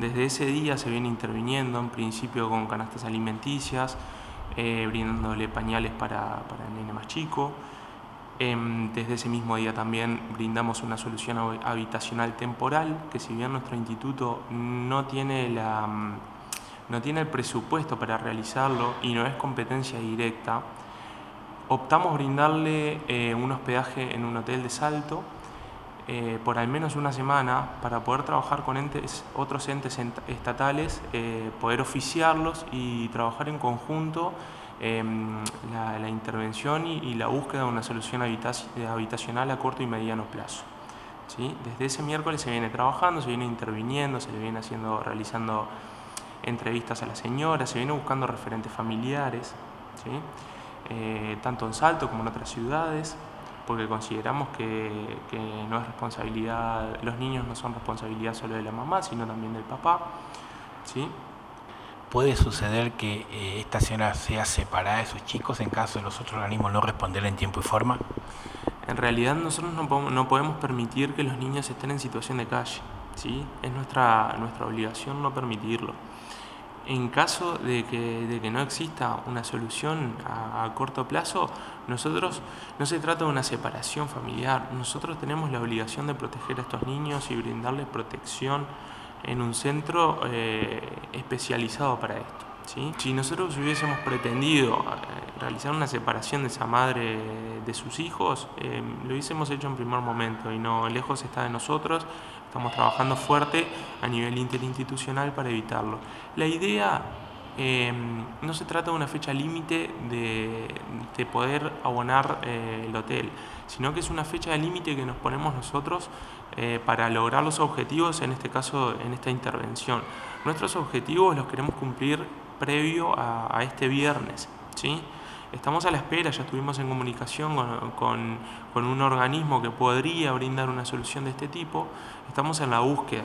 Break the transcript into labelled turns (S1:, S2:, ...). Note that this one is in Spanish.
S1: Desde ese día se viene interviniendo, en principio con canastas alimenticias, eh, brindándole pañales para, el nene más chico. Em, desde ese mismo día también brindamos una solución habitacional temporal, que si bien nuestro instituto no tiene, la, mm, no tiene el presupuesto para realizarlo y no es competencia directa, optamos brindarle eh, un hospedaje en un hotel de Salto eh, por al menos una semana para poder trabajar con otros entes estatales, eh, poder oficiarlos y trabajar en conjunto em, la, intervención y, la búsqueda de una solución habitacional a corto y mediano plazo. ¿sí? Desde ese miércoles se viene trabajando, se viene interviniendo, se viene haciendo, realizando entrevistas a la señora, se viene buscando referentes familiares, ¿sí? Eh, tanto en Salto como en otras ciudades porque consideramos que, no es responsabilidad, los niños no son responsabilidad solo de la mamá, sino también del papá. ¿sí?
S2: ¿Puede suceder que eh, esta señora sea separada de sus chicos en caso de los otros organismos no responder en tiempo y forma?
S1: En realidad nosotros no podemos, no podemos permitir que los niños estén en situación de calle. ¿sí? Es nuestra, nuestra obligación no permitirlo. En caso de que, no exista una solución a, corto plazo, nosotros no se trata de una separación familiar, nosotros tenemos la obligación de proteger a estos niños y brindarles protección en un centro eh, especializado para esto. Si nosotros hubiésemos pretendido eh, realizar una separación de esa madre de sus hijos, eh, lo hubiésemos hecho en primer momento y no lejos está de nosotros. Estamos trabajando fuerte a nivel interinstitucional para evitarlo. La idea eh, no se trata de una fecha límite de, poder abonar el hotel, sino que es una fecha de límite que nos ponemos nosotros para lograr los objetivos, en este caso, en esta intervención. Nuestros objetivos los queremos cumplir previo a, este viernes. ¿sí? Estamos a la espera, ya estuvimos en comunicación con, un organismo que podría brindar una solución de este tipo, estamos en la búsqueda.